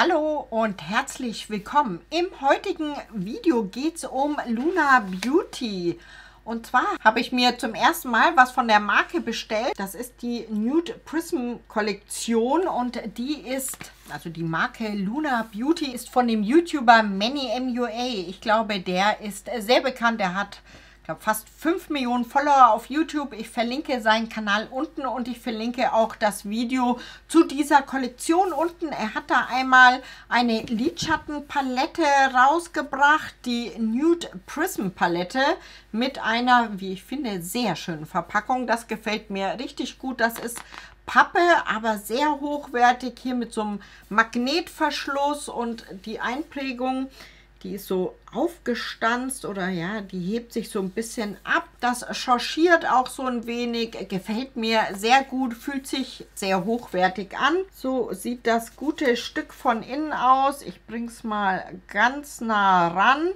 Hallo und herzlich willkommen. Im heutigen Video geht es um Luna Beauty. Und zwar habe ich mir zum ersten Mal was von der Marke bestellt. Das ist die Nude Prism Kollektion und die ist, also die Marke Luna Beauty ist von dem YouTuber Manny MUA. Ich glaube, der ist sehr bekannt. Der hat glaube, fast 5 Millionen Follower auf YouTube. Ich verlinke seinen Kanal unten und ich verlinke auch das Video zu dieser Kollektion unten. Er hat da einmal eine Lidschattenpalette rausgebracht, die Nude Prism Palette mit einer, wie ich finde, sehr schönen Verpackung. Das gefällt mir richtig gut. Das ist Pappe, aber sehr hochwertig hier mit so einem Magnetverschluss und die Einprägung die ist so aufgestanzt oder ja, die hebt sich so ein bisschen ab. Das changiert auch so ein wenig, gefällt mir sehr gut, fühlt sich sehr hochwertig an. So sieht das gute Stück von innen aus. Ich bringe es mal ganz nah ran.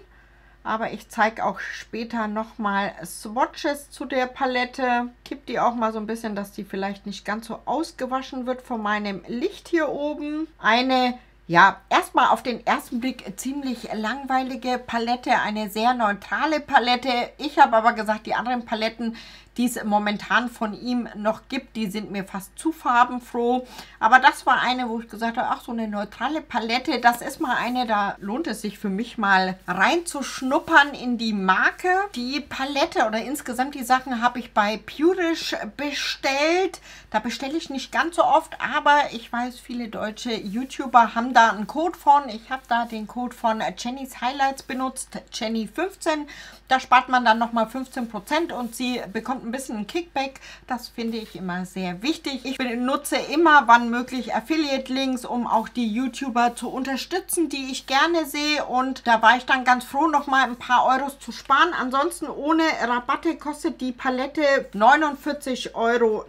Aber ich zeige auch später nochmal Swatches zu der Palette. Kipp die auch mal so ein bisschen, dass die vielleicht nicht ganz so ausgewaschen wird von meinem Licht hier oben. Eine ja, erstmal auf den ersten Blick ziemlich langweilige Palette, eine sehr neutrale Palette. Ich habe aber gesagt, die anderen Paletten die es momentan von ihm noch gibt. Die sind mir fast zu farbenfroh. Aber das war eine, wo ich gesagt habe, ach, so eine neutrale Palette, das ist mal eine, da lohnt es sich für mich mal reinzuschnuppern in die Marke. Die Palette oder insgesamt die Sachen habe ich bei Purish bestellt. Da bestelle ich nicht ganz so oft, aber ich weiß, viele deutsche YouTuber haben da einen Code von. Ich habe da den Code von Jennys Highlights benutzt, Jenny15. Da spart man dann nochmal 15% und sie bekommt ein bisschen Kickback. Das finde ich immer sehr wichtig. Ich benutze immer, wann möglich, Affiliate-Links, um auch die YouTuber zu unterstützen, die ich gerne sehe. Und da war ich dann ganz froh, nochmal ein paar Euros zu sparen. Ansonsten ohne Rabatte kostet die Palette 49,90 Euro.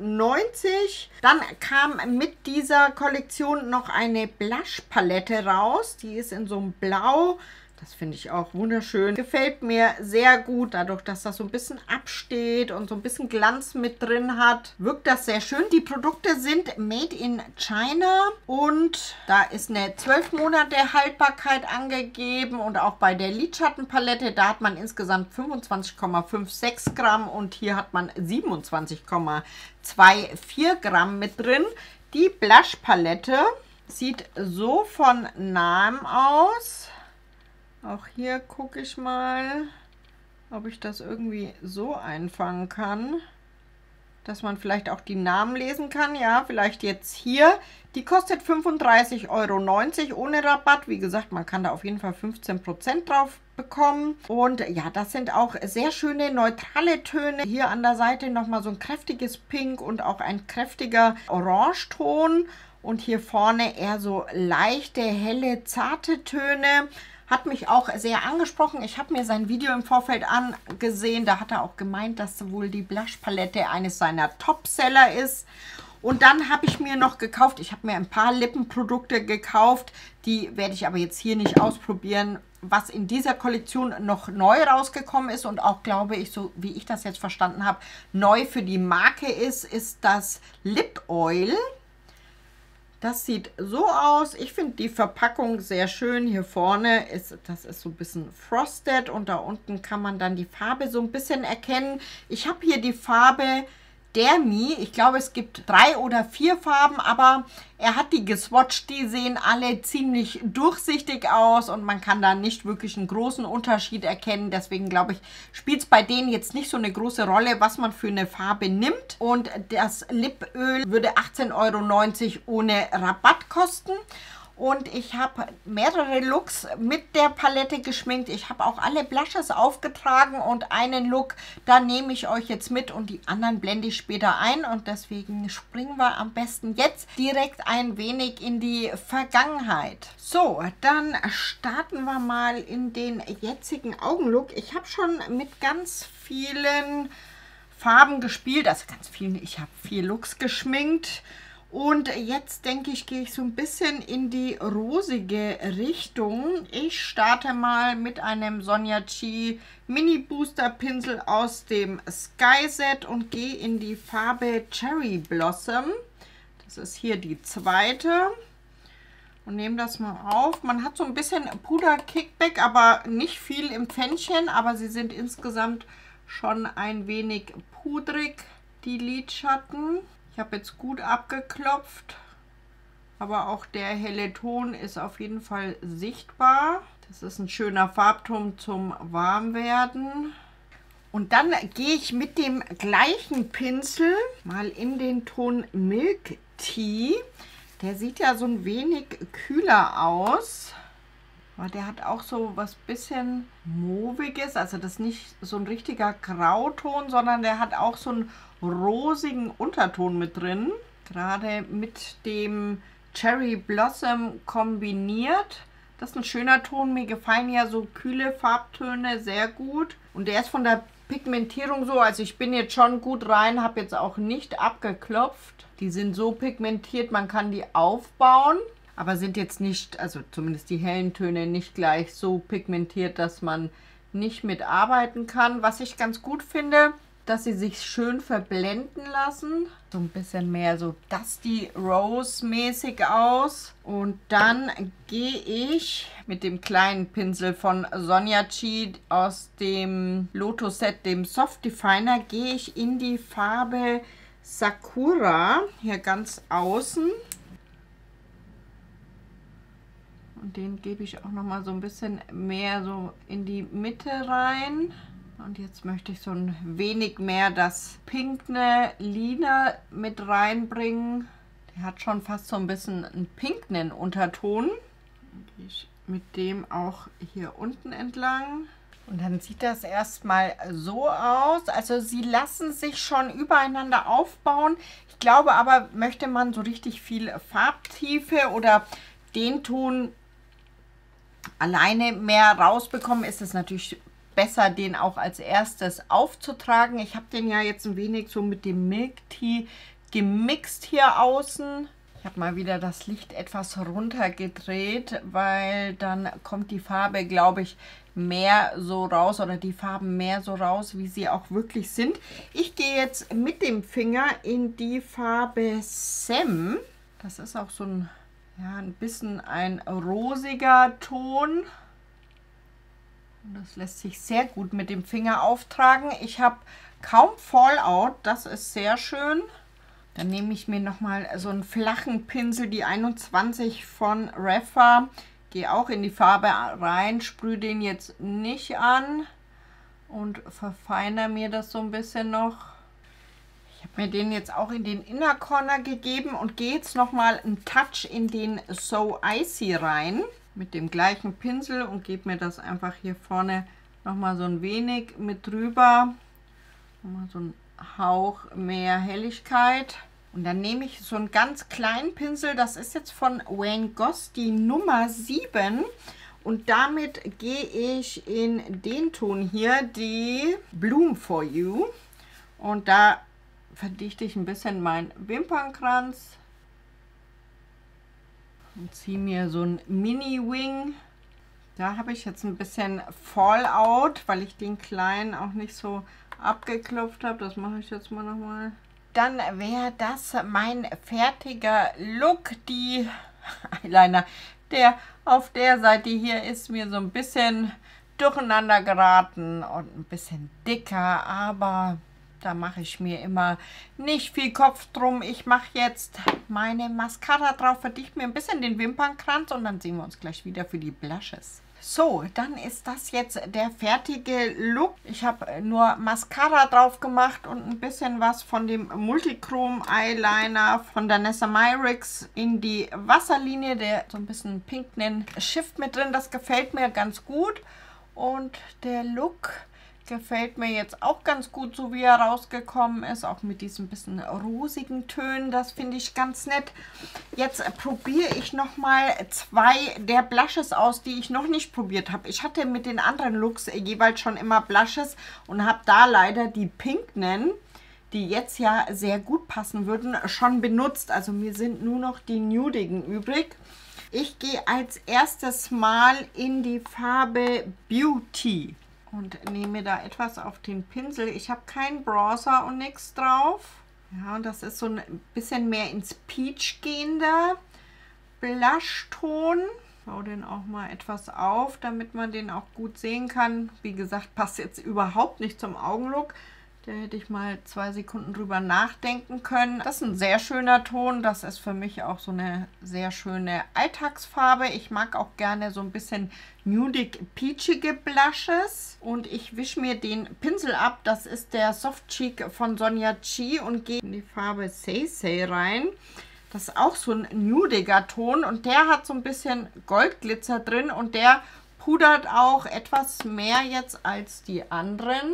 Dann kam mit dieser Kollektion noch eine Blush-Palette raus. Die ist in so einem Blau. Das finde ich auch wunderschön. Gefällt mir sehr gut, dadurch, dass das so ein bisschen absteht und so ein bisschen Glanz mit drin hat. Wirkt das sehr schön. Die Produkte sind made in China und da ist eine 12 Monate Haltbarkeit angegeben und auch bei der Lidschattenpalette, da hat man insgesamt 25,56 Gramm und hier hat man 27,24 Gramm mit drin. Die Blush Palette sieht so von nahem aus. Auch hier gucke ich mal, ob ich das irgendwie so einfangen kann, dass man vielleicht auch die Namen lesen kann. Ja, vielleicht jetzt hier. Die kostet 35,90 Euro ohne Rabatt. Wie gesagt, man kann da auf jeden Fall 15% drauf bekommen. Und ja, das sind auch sehr schöne neutrale Töne. Hier an der Seite nochmal so ein kräftiges Pink und auch ein kräftiger Orangeton. Und hier vorne eher so leichte, helle, zarte Töne. Hat mich auch sehr angesprochen. Ich habe mir sein Video im Vorfeld angesehen. Da hat er auch gemeint, dass wohl die Blush-Palette eines seiner Top-Seller ist. Und dann habe ich mir noch gekauft, ich habe mir ein paar Lippenprodukte gekauft. Die werde ich aber jetzt hier nicht ausprobieren. Was in dieser Kollektion noch neu rausgekommen ist und auch, glaube ich, so wie ich das jetzt verstanden habe, neu für die Marke ist, ist das Lip Oil. Das sieht so aus. Ich finde die Verpackung sehr schön. Hier vorne ist, das ist so ein bisschen frosted und da unten kann man dann die Farbe so ein bisschen erkennen. Ich habe hier die Farbe Dermi. Ich glaube, es gibt drei oder vier Farben, aber er hat die geswatcht. Die sehen alle ziemlich durchsichtig aus und man kann da nicht wirklich einen großen Unterschied erkennen. Deswegen glaube ich, spielt es bei denen jetzt nicht so eine große Rolle, was man für eine Farbe nimmt. Und das Lipöl würde 18,90 Euro ohne Rabatt kosten. Und ich habe mehrere Looks mit der Palette geschminkt. Ich habe auch alle Blushes aufgetragen und einen Look, da nehme ich euch jetzt mit und die anderen blende ich später ein. Und deswegen springen wir am besten jetzt direkt ein wenig in die Vergangenheit. So, dann starten wir mal in den jetzigen Augenlook. Ich habe schon mit ganz vielen Farben gespielt, also ganz vielen, ich habe vier Looks geschminkt. Und jetzt denke ich, gehe ich so ein bisschen in die rosige Richtung. Ich starte mal mit einem Sonja Chi Mini Booster Pinsel aus dem Sky Set und gehe in die Farbe Cherry Blossom. Das ist hier die zweite. und nehme das mal auf. Man hat so ein bisschen Puder-Kickback, aber nicht viel im Pfännchen, aber sie sind insgesamt schon ein wenig pudrig, die Lidschatten. Ich habe jetzt gut abgeklopft, aber auch der helle Ton ist auf jeden Fall sichtbar. Das ist ein schöner Farbton zum Warmwerden. Und dann gehe ich mit dem gleichen Pinsel mal in den Ton Milk Tea. Der sieht ja so ein wenig kühler aus. Aber der hat auch so was bisschen Moviges. Also das ist nicht so ein richtiger Grauton, sondern der hat auch so einen rosigen Unterton mit drin. Gerade mit dem Cherry Blossom kombiniert. Das ist ein schöner Ton. Mir gefallen ja so kühle Farbtöne sehr gut. Und der ist von der Pigmentierung so. Also ich bin jetzt schon gut rein, habe jetzt auch nicht abgeklopft. Die sind so pigmentiert, man kann die aufbauen. Aber sind jetzt nicht, also zumindest die hellen Töne, nicht gleich so pigmentiert, dass man nicht mitarbeiten kann. Was ich ganz gut finde, dass sie sich schön verblenden lassen. So ein bisschen mehr so Dusty Rose mäßig aus. Und dann gehe ich mit dem kleinen Pinsel von Sonja Chi aus dem Lotus Set, dem Soft Definer, gehe ich in die Farbe Sakura, hier ganz außen. Und den gebe ich auch noch mal so ein bisschen mehr so in die Mitte rein. Und jetzt möchte ich so ein wenig mehr das pinkne Lila mit reinbringen. Der hat schon fast so ein bisschen einen pinknen Unterton. Gehe ich mit dem auch hier unten entlang. Und dann sieht das erstmal so aus. Also sie lassen sich schon übereinander aufbauen. Ich glaube aber, möchte man so richtig viel Farbtiefe oder den Ton alleine mehr rausbekommen, ist es natürlich besser, den auch als erstes aufzutragen. Ich habe den ja jetzt ein wenig so mit dem Milk Tea gemixt hier außen. Ich habe mal wieder das Licht etwas runtergedreht, weil dann kommt die Farbe, glaube ich, mehr so raus oder die Farben mehr so raus, wie sie auch wirklich sind. Ich gehe jetzt mit dem Finger in die Farbe Sam. Das ist auch so ein, ja, ein bisschen ein rosiger Ton. Das lässt sich sehr gut mit dem Finger auftragen. Ich habe kaum Fallout, das ist sehr schön. Dann nehme ich mir nochmal so einen flachen Pinsel, die 21 von Refa. Gehe auch in die Farbe rein, sprühe den jetzt nicht an und verfeinere mir das so ein bisschen noch. Ich habe mir den jetzt auch in den Inner Corner gegeben und gehe jetzt nochmal einen Touch in den So Icy rein mit dem gleichen Pinsel und gebe mir das einfach hier vorne nochmal so ein wenig mit drüber. Nochmal so ein Hauch mehr Helligkeit. Und dann nehme ich so einen ganz kleinen Pinsel, das ist jetzt von Wayne Goss, die Nummer 7. Und damit gehe ich in den Ton hier, die Bloom for You. Und da verdichte ich ein bisschen meinen Wimpernkranz und ziehe mir so ein Mini-Wing. Da habe ich jetzt ein bisschen Fallout, weil ich den kleinen auch nicht so abgeklopft habe. Das mache ich jetzt mal nochmal. Dann wäre das mein fertiger Look. Die Eyeliner, der auf der Seite hier ist mir so ein bisschen durcheinander geraten und ein bisschen dicker, aber da mache ich mir immer nicht viel Kopf drum. Ich mache jetzt meine Mascara drauf, verdichte mir ein bisschen den Wimpernkranz und dann sehen wir uns gleich wieder für die Blushes. So, dann ist das jetzt der fertige Look. Ich habe nur Mascara drauf gemacht und ein bisschen was von dem Multichrom Eyeliner von Danessa Myrix in die Wasserlinie. Der so ein bisschen pinknen Shift mit drin. Das gefällt mir ganz gut. Und der Look Gefällt mir jetzt auch ganz gut, so wie er rausgekommen ist. Auch mit diesen bisschen rosigen Tönen. Das finde ich ganz nett. Jetzt probiere ich nochmal zwei der Blushes aus, die ich noch nicht probiert habe. Ich hatte mit den anderen Looks jeweils schon immer Blushes und habe da leider die Pinknen die jetzt ja sehr gut passen würden, schon benutzt. Also mir sind nur noch die nudigen übrig. Ich gehe als erstes mal in die Farbe Beauty und nehme da etwas auf den Pinsel. Ich habe keinen Bronzer und nichts drauf. Ja, und das ist so ein bisschen mehr ins Peach gehende. Blushton. Baue den auch mal etwas auf, damit man den auch gut sehen kann. Wie gesagt, passt jetzt überhaupt nicht zum Augenlook. Da hätte ich mal zwei Sekunden drüber nachdenken können. Das ist ein sehr schöner Ton. Das ist für mich auch so eine sehr schöne Alltagsfarbe. Ich mag auch gerne so ein bisschen nudig peachige Blushes. Und ich wische mir den Pinsel ab. Das ist der Soft Cheek von Sonja Chi und gehe in die Farbe Say Say rein. Das ist auch so ein nudiger Ton und der hat so ein bisschen Goldglitzer drin und der pudert auch etwas mehr jetzt als die anderen.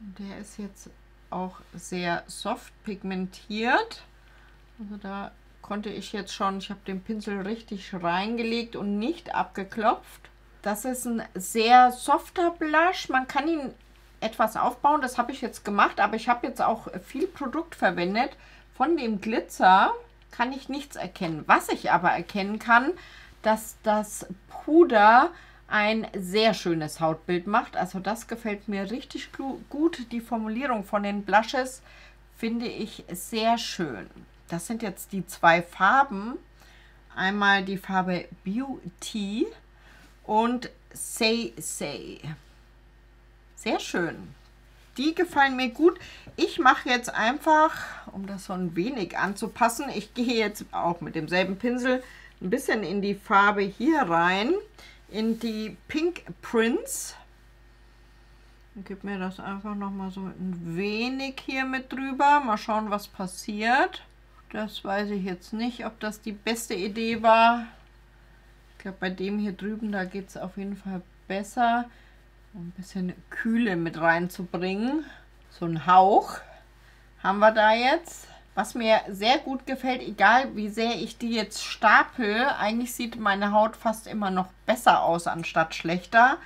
Der ist jetzt auch sehr soft pigmentiert. Also da konnte ich jetzt schon, ich habe den Pinsel richtig reingelegt und nicht abgeklopft. Das ist ein sehr softer Blush. Man kann ihn etwas aufbauen, das habe ich jetzt gemacht, aber ich habe jetzt auch viel Produkt verwendet. Von dem Glitzer kann ich nichts erkennen. Was ich aber erkennen kann, dass das Puder ein sehr schönes Hautbild macht. Also das gefällt mir richtig gut. Die Formulierung von den Blushes finde ich sehr schön. Das sind jetzt die zwei Farben. Einmal die Farbe Beauty und Say Say. Sehr schön. Die gefallen mir gut. Ich mache jetzt einfach, um das so ein wenig anzupassen, ich gehe jetzt auch mit demselben Pinsel ein bisschen in die Farbe hier rein in die Pink Prince. Gebe mir das einfach noch mal so ein wenig hier mit drüber. Mal schauen, was passiert. Das weiß ich jetzt nicht, ob das die beste Idee war. Ich glaube, bei dem hier drüben, da geht es auf jeden Fall besser. Ein bisschen Kühle mit reinzubringen. So ein Hauch haben wir da jetzt. Was mir sehr gut gefällt, egal wie sehr ich die jetzt stapel, eigentlich sieht meine Haut fast immer noch besser aus, anstatt schlechter.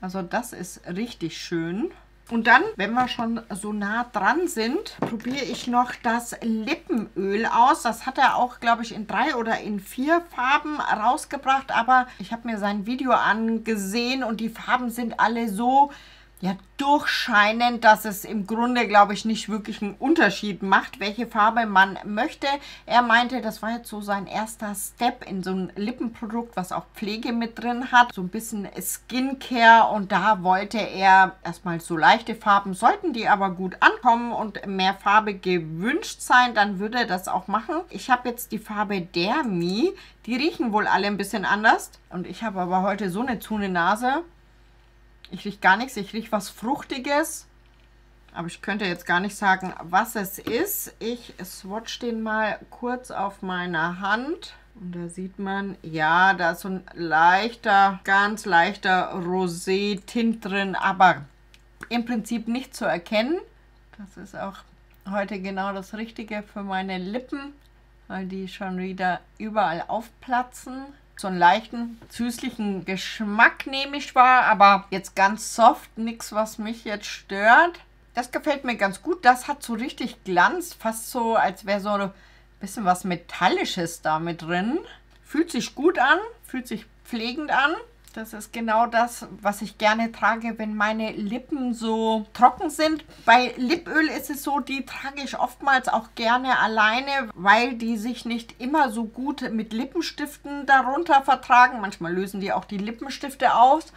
Also das ist richtig schön. Und dann, wenn wir schon so nah dran sind, probiere ich noch das Lippenöl aus. Das hat er auch, glaube ich, in drei oder in vier Farben rausgebracht. Aber ich habe mir sein Video angesehen und die Farben sind alle so ja, durchscheinend, dass es im Grunde, glaube ich, nicht wirklich einen Unterschied macht, welche Farbe man möchte. Er meinte, das war jetzt so sein erster Step in so ein Lippenprodukt, was auch Pflege mit drin hat. So ein bisschen Skincare und da wollte er erstmal so leichte Farben. Sollten die aber gut ankommen und mehr Farbe gewünscht sein, dann würde er das auch machen. Ich habe jetzt die Farbe Dermi. Die riechen wohl alle ein bisschen anders. Und ich habe aber heute so eine zune Nase. Ich rieche gar nichts, ich rieche was Fruchtiges. Aber ich könnte jetzt gar nicht sagen, was es ist. Ich swatch den mal kurz auf meiner Hand. Und da sieht man, ja, da ist so ein leichter, ganz leichter Rosé-Tint drin, aber im Prinzip nicht zu erkennen. Das ist auch heute genau das Richtige für meine Lippen, weil die schon wieder überall aufplatzen so einen leichten, süßlichen Geschmack nehme ich wahr, aber jetzt ganz soft, nichts, was mich jetzt stört. Das gefällt mir ganz gut. Das hat so richtig Glanz, fast so, als wäre so ein bisschen was Metallisches da mit drin. Fühlt sich gut an, fühlt sich pflegend an. Das ist genau das, was ich gerne trage, wenn meine Lippen so trocken sind. Bei Lipöl ist es so, die trage ich oftmals auch gerne alleine, weil die sich nicht immer so gut mit Lippenstiften darunter vertragen. Manchmal lösen die auch die Lippenstifte aus.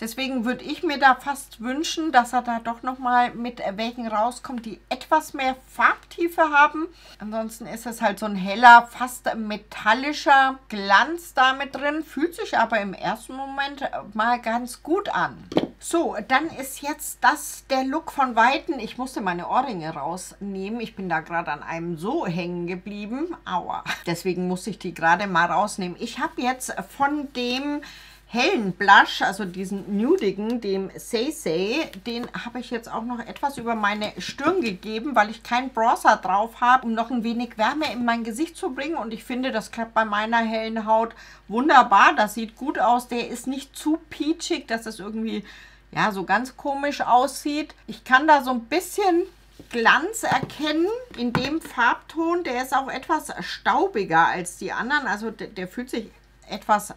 Deswegen würde ich mir da fast wünschen, dass er da doch nochmal mit welchen rauskommt, die etwas mehr Farbtiefe haben. Ansonsten ist es halt so ein heller, fast metallischer Glanz da mit drin. Fühlt sich aber im ersten Moment mal ganz gut an. So, dann ist jetzt das der Look von Weitem. Ich musste meine Ohrringe rausnehmen. Ich bin da gerade an einem so hängen geblieben. Aua. Deswegen musste ich die gerade mal rausnehmen. Ich habe jetzt von dem hellen Blush, also diesen nudigen, dem Say, den habe ich jetzt auch noch etwas über meine Stirn gegeben, weil ich keinen Bronzer drauf habe, um noch ein wenig Wärme in mein Gesicht zu bringen. Und ich finde, das klappt bei meiner hellen Haut wunderbar. Das sieht gut aus. Der ist nicht zu peachig, dass es irgendwie ja so ganz komisch aussieht. Ich kann da so ein bisschen Glanz erkennen in dem Farbton. Der ist auch etwas staubiger als die anderen. Also der, der fühlt sich etwas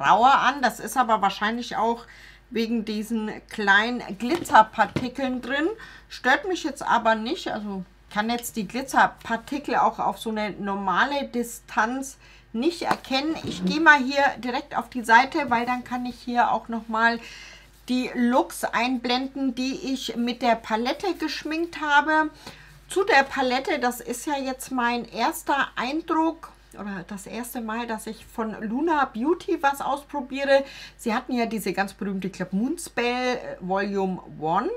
rauer an. Das ist aber wahrscheinlich auch wegen diesen kleinen Glitzerpartikeln drin. Stört mich jetzt aber nicht. Also kann jetzt die Glitzerpartikel auch auf so eine normale Distanz nicht erkennen. Ich gehe mal hier direkt auf die Seite, weil dann kann ich hier auch nochmal die Looks einblenden, die ich mit der Palette geschminkt habe. Zu der Palette, das ist ja jetzt mein erster Eindruck oder das erste Mal, dass ich von Luna Beauty was ausprobiere. Sie hatten ja diese ganz berühmte, ich glaube, Moonspell Volume 1,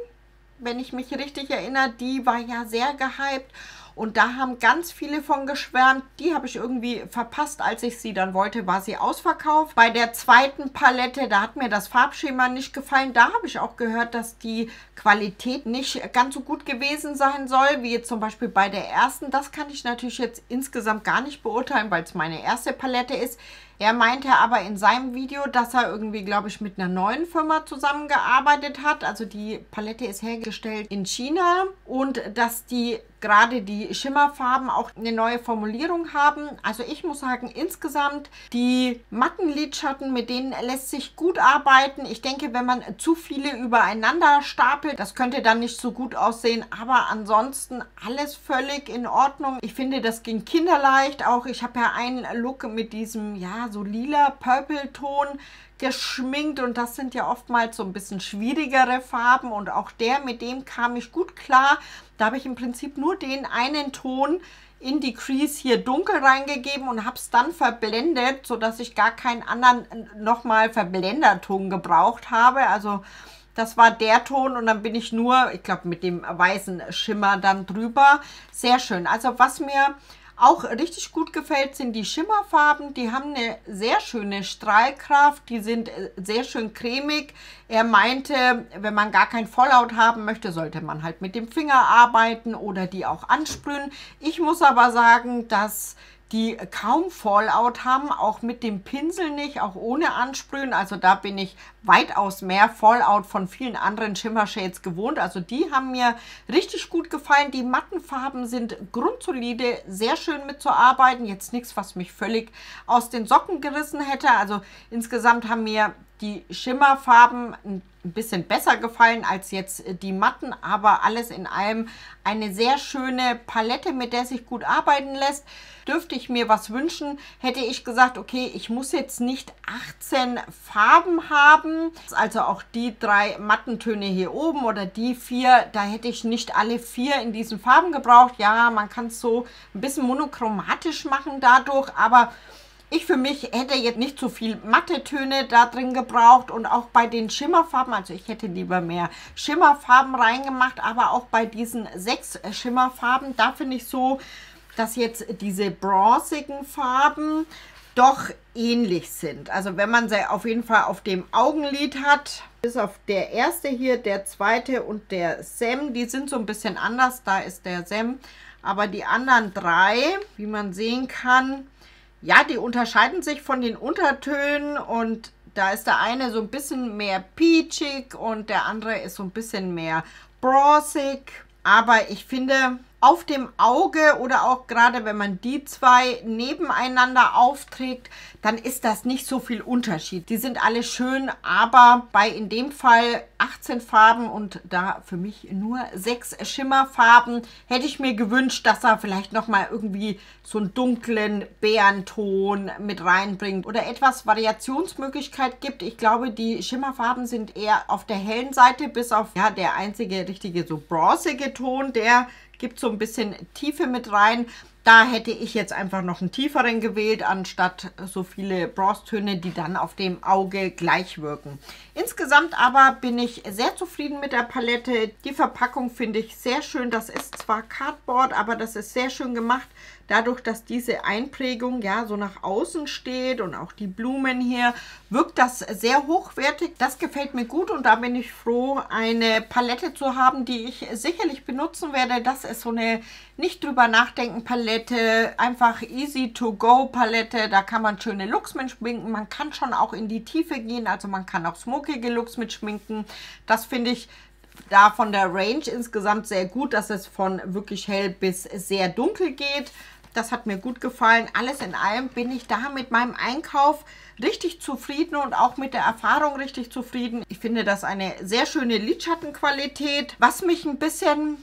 wenn ich mich richtig erinnere. Die war ja sehr gehypt und da haben ganz viele von geschwärmt. Die habe ich irgendwie verpasst. Als ich sie dann wollte, war sie ausverkauft. Bei der zweiten Palette, da hat mir das Farbschema nicht gefallen. Da habe ich auch gehört, dass die Qualität nicht ganz so gut gewesen sein soll, wie jetzt zum Beispiel bei der ersten. Das kann ich natürlich jetzt insgesamt gar nicht beurteilen, weil es meine erste Palette ist. Er meinte aber in seinem Video, dass er irgendwie, glaube ich, mit einer neuen Firma zusammengearbeitet hat. Also die Palette ist hergestellt in China und dass die gerade die Schimmerfarben auch eine neue Formulierung haben. Also ich muss sagen, insgesamt die matten Lidschatten, mit denen lässt sich gut arbeiten. Ich denke, wenn man zu viele übereinander stapelt, das könnte dann nicht so gut aussehen. Aber ansonsten alles völlig in Ordnung. Ich finde, das ging kinderleicht. Auch ich habe ja einen Look mit diesem, ja, so lila Purple-Ton geschminkt und das sind ja oftmals so ein bisschen schwierigere Farben und auch der, mit dem kam ich gut klar. Da habe ich im Prinzip nur den einen Ton in die Crease hier dunkel reingegeben und habe es dann verblendet, sodass ich gar keinen anderen nochmal Verblenderton gebraucht habe. Also das war der Ton und dann bin ich nur, ich glaube, mit dem weißen Schimmer dann drüber. Sehr schön. Also was mir auch richtig gut gefällt, sind die Schimmerfarben. Die haben eine sehr schöne Strahlkraft. Die sind äh, sehr schön cremig. Er meinte, wenn man gar kein Fallout haben möchte, sollte man halt mit dem Finger arbeiten oder die auch ansprühen. Ich muss aber sagen, dass die kaum Fallout haben, auch mit dem Pinsel nicht, auch ohne Ansprühen. Also da bin ich weitaus mehr Fallout von vielen anderen Shimmer Shades gewohnt. Also die haben mir richtig gut gefallen. Die matten Farben sind grundsolide, sehr schön mitzuarbeiten. Jetzt nichts, was mich völlig aus den Socken gerissen hätte. Also insgesamt haben mir die Schimmerfarben ein bisschen besser gefallen als jetzt die matten, aber alles in allem eine sehr schöne Palette, mit der sich gut arbeiten lässt. Dürfte ich mir was wünschen, hätte ich gesagt, okay, ich muss jetzt nicht 18 Farben haben, also auch die drei Mattentöne hier oben oder die vier, da hätte ich nicht alle vier in diesen Farben gebraucht. Ja, man kann es so ein bisschen monochromatisch machen dadurch, aber ich für mich hätte jetzt nicht so viel matte Töne da drin gebraucht und auch bei den Schimmerfarben, also ich hätte lieber mehr Schimmerfarben reingemacht, aber auch bei diesen sechs Schimmerfarben, da finde ich so, dass jetzt diese bronzigen Farben doch ähnlich sind. Also wenn man sie auf jeden Fall auf dem Augenlid hat, bis auf der erste hier, der zweite und der Sem, die sind so ein bisschen anders, da ist der Sem, aber die anderen drei, wie man sehen kann, ja, die unterscheiden sich von den Untertönen und da ist der eine so ein bisschen mehr peachig und der andere ist so ein bisschen mehr bronzig. Aber ich finde, auf dem Auge oder auch gerade wenn man die zwei nebeneinander aufträgt, dann ist das nicht so viel Unterschied. Die sind alle schön, aber bei in dem Fall 18 Farben und da für mich nur sechs Schimmerfarben, hätte ich mir gewünscht, dass er vielleicht nochmal irgendwie so einen dunklen Bärenton mit reinbringt oder etwas Variationsmöglichkeit gibt. Ich glaube, die Schimmerfarben sind eher auf der hellen Seite, bis auf ja, der einzige richtige so bronzige Ton, der gibt so ein bisschen Tiefe mit rein. Da hätte ich jetzt einfach noch einen tieferen gewählt, anstatt so viele Bronzetöne, die dann auf dem Auge gleich wirken. Insgesamt aber bin ich sehr zufrieden mit der Palette. Die Verpackung finde ich sehr schön. Das ist zwar Cardboard, aber das ist sehr schön gemacht. Dadurch, dass diese Einprägung ja so nach außen steht und auch die Blumen hier, wirkt das sehr hochwertig. Das gefällt mir gut und da bin ich froh, eine Palette zu haben, die ich sicherlich benutzen werde. Das ist so eine nicht drüber nachdenken Palette, einfach easy to go Palette. Da kann man schöne Looks mit schminken. Man kann schon auch in die Tiefe gehen, also man kann auch smokige Looks mit schminken. Das finde ich da von der Range insgesamt sehr gut, dass es von wirklich hell bis sehr dunkel geht. Das hat mir gut gefallen. Alles in allem bin ich da mit meinem Einkauf richtig zufrieden und auch mit der Erfahrung richtig zufrieden. Ich finde das eine sehr schöne Lidschattenqualität. Was mich ein bisschen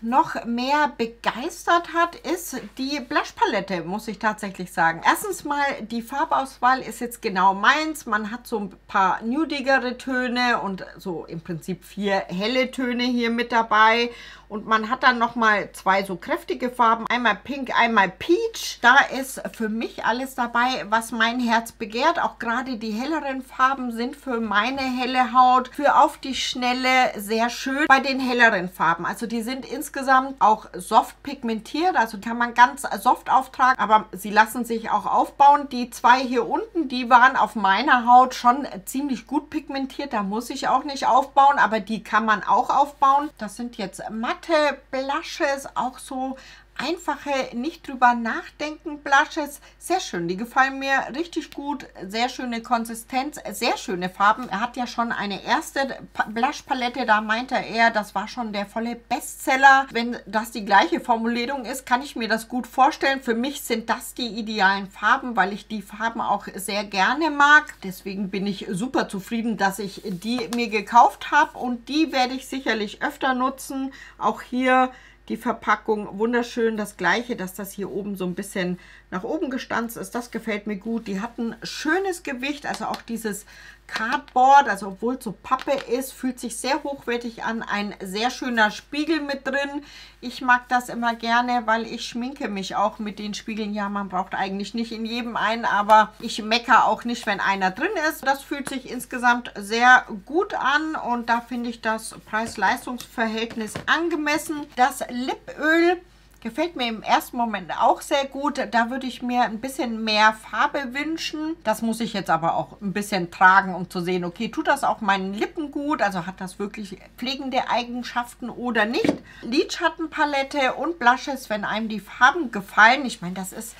noch mehr begeistert hat, ist die Blushpalette, muss ich tatsächlich sagen. Erstens mal, die Farbauswahl ist jetzt genau meins. Man hat so ein paar nudigere Töne und so im Prinzip vier helle Töne hier mit dabei. Und man hat dann nochmal zwei so kräftige Farben. Einmal Pink, einmal Peach. Da ist für mich alles dabei, was mein Herz begehrt. Auch gerade die helleren Farben sind für meine helle Haut für auf die Schnelle sehr schön bei den helleren Farben. Also die sind insgesamt auch soft pigmentiert. Also kann man ganz soft auftragen. Aber sie lassen sich auch aufbauen. Die zwei hier unten, die waren auf meiner Haut schon ziemlich gut pigmentiert. Da muss ich auch nicht aufbauen. Aber die kann man auch aufbauen. Das sind jetzt matt matte Blushes, auch so einfache, nicht drüber nachdenken Blushes. Sehr schön, die gefallen mir richtig gut. Sehr schöne Konsistenz, sehr schöne Farben. Er hat ja schon eine erste Blush-Palette, da meinte er, das war schon der volle Bestseller. Wenn das die gleiche Formulierung ist, kann ich mir das gut vorstellen. Für mich sind das die idealen Farben, weil ich die Farben auch sehr gerne mag. Deswegen bin ich super zufrieden, dass ich die mir gekauft habe und die werde ich sicherlich öfter nutzen. Auch hier die Verpackung wunderschön. Das gleiche, dass das hier oben so ein bisschen nach oben gestanzt ist. Das gefällt mir gut. Die hat ein schönes Gewicht. Also auch dieses Cardboard, also obwohl es so Pappe ist, fühlt sich sehr hochwertig an. Ein sehr schöner Spiegel mit drin. Ich mag das immer gerne, weil ich schminke mich auch mit den Spiegeln. Ja, man braucht eigentlich nicht in jedem einen, aber ich meckere auch nicht, wenn einer drin ist. Das fühlt sich insgesamt sehr gut an und da finde ich das Preis-Leistungs-Verhältnis angemessen. Das Lipöl Gefällt mir im ersten Moment auch sehr gut. Da würde ich mir ein bisschen mehr Farbe wünschen. Das muss ich jetzt aber auch ein bisschen tragen, um zu sehen, okay, tut das auch meinen Lippen gut? Also hat das wirklich pflegende Eigenschaften oder nicht? Lidschattenpalette und Blushes, wenn einem die Farben gefallen. Ich meine, das ist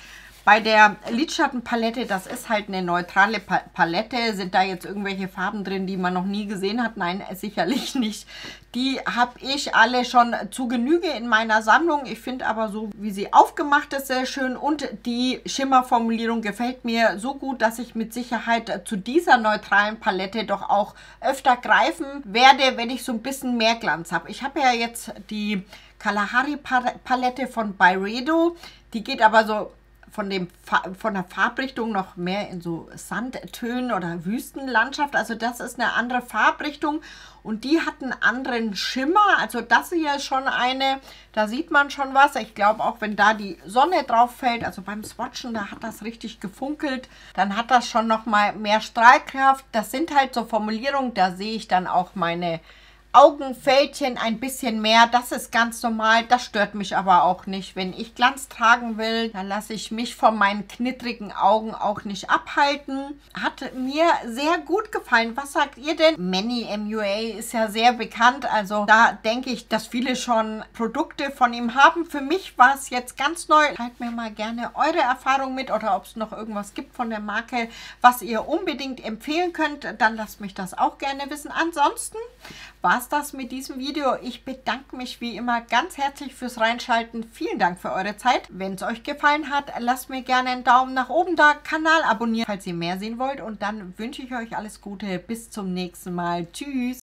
bei der Lidschattenpalette, das ist halt eine neutrale Palette. Sind da jetzt irgendwelche Farben drin, die man noch nie gesehen hat? Nein, sicherlich nicht. Die habe ich alle schon zu Genüge in meiner Sammlung. Ich finde aber so, wie sie aufgemacht ist, sehr schön. Und die Schimmerformulierung gefällt mir so gut, dass ich mit Sicherheit zu dieser neutralen Palette doch auch öfter greifen werde, wenn ich so ein bisschen mehr Glanz habe. Ich habe ja jetzt die Kalahari Palette von Byredo. Die geht aber so von, dem, von der Farbrichtung noch mehr in so Sandtönen oder Wüstenlandschaft. Also das ist eine andere Farbrichtung und die hat einen anderen Schimmer. Also das hier ist schon eine, da sieht man schon was. Ich glaube auch, wenn da die Sonne drauf fällt, also beim Swatchen, da hat das richtig gefunkelt. Dann hat das schon noch mal mehr Strahlkraft. Das sind halt so Formulierungen, da sehe ich dann auch meine Augenfältchen ein bisschen mehr, das ist ganz normal, das stört mich aber auch nicht. Wenn ich Glanz tragen will, dann lasse ich mich von meinen knittrigen Augen auch nicht abhalten. Hat mir sehr gut gefallen. Was sagt ihr denn? Manny MUA ist ja sehr bekannt, also da denke ich, dass viele schon Produkte von ihm haben. Für mich war es jetzt ganz neu. Teilt mir mal gerne eure Erfahrung mit oder ob es noch irgendwas gibt von der Marke, was ihr unbedingt empfehlen könnt, dann lasst mich das auch gerne wissen. Ansonsten war es das mit diesem Video. Ich bedanke mich wie immer ganz herzlich fürs Reinschalten. Vielen Dank für eure Zeit. Wenn es euch gefallen hat, lasst mir gerne einen Daumen nach oben da, Kanal abonnieren, falls ihr mehr sehen wollt. Und dann wünsche ich euch alles Gute. Bis zum nächsten Mal. Tschüss.